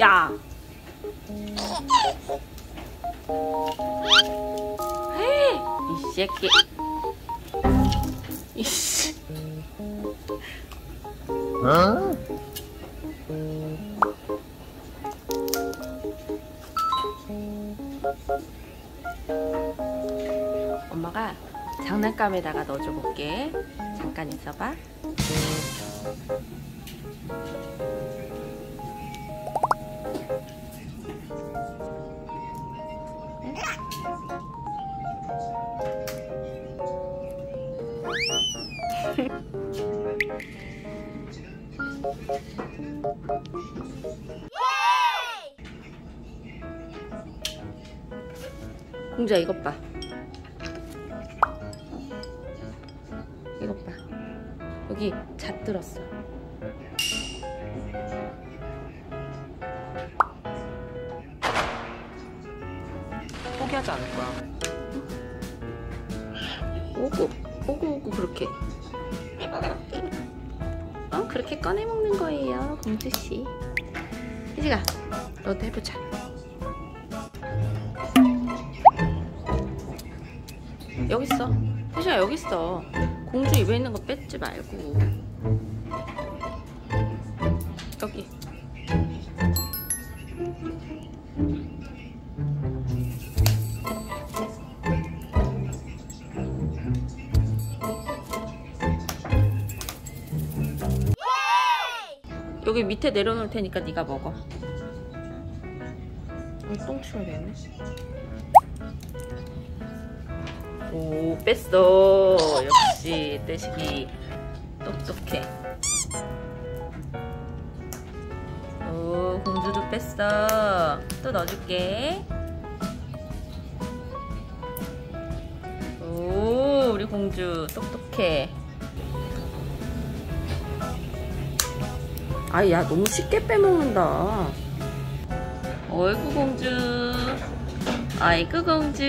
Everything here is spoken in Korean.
야. 헤이, 이 새끼. 이씨. 엄마가 장난감에다가 넣어줘 볼게. 잠깐 있어봐. 공주야 이것 봐. 이것 봐. 여기 잣 들었어. 포기하지 않을 거야. 오고 오고 오고 그렇게. 어 그렇게 꺼내 먹는 거예요, 공주 씨. 희지가 너도 해보자. 여기 있어. 희지가 여기 있어. 공주 입에 있는 거 뺏지 말고. 여기. 여기 밑에 내려놓을 테니까 네가 먹어. 어, 똥 치워야겠네. 오, 뺐어. 역시 떼식이 똑똑해. 오, 공주도 뺐어. 또 넣어줄게. 오, 우리 공주 똑똑해. 아, 야, 너무 쉽게 빼먹는다. 어이구, 공주. 아이고, 공주.